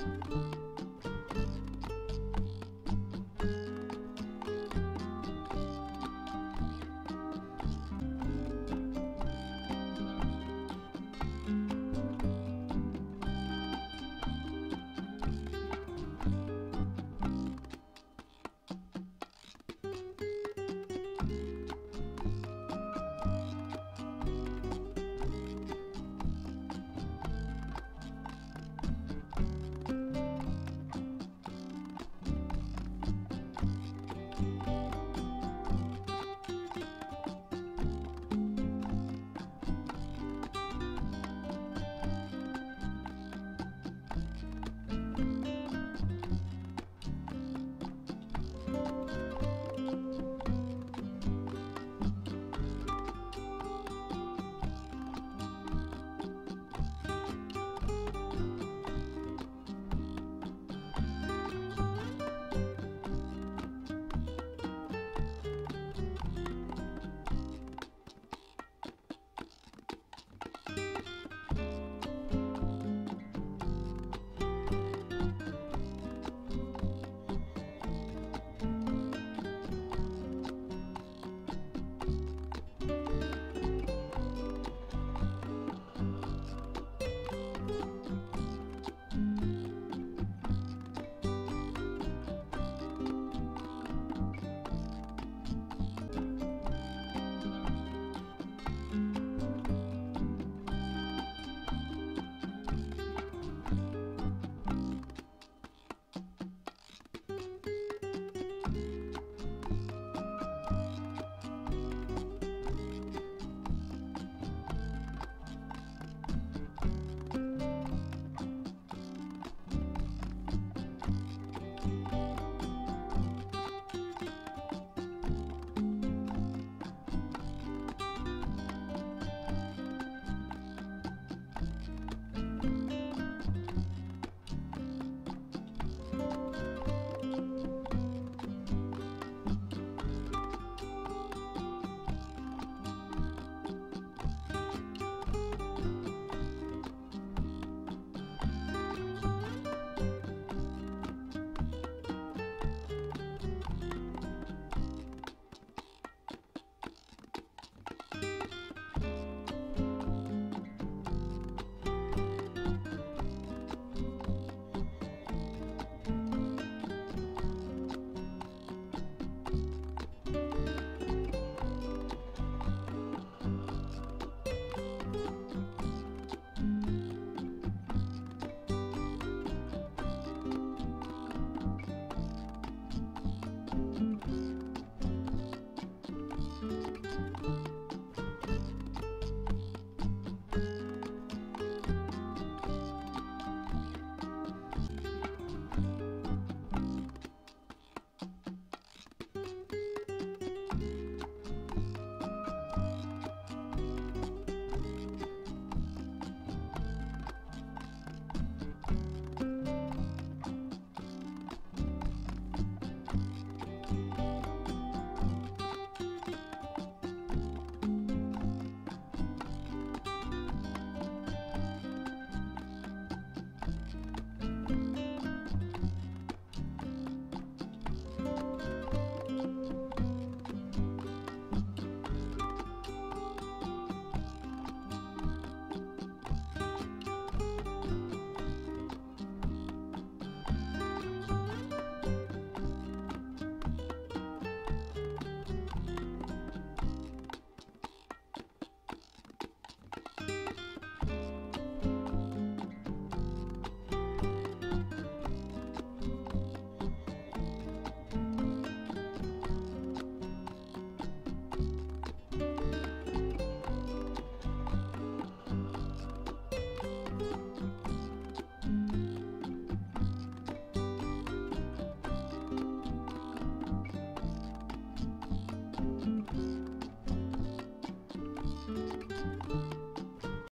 Mm-hmm.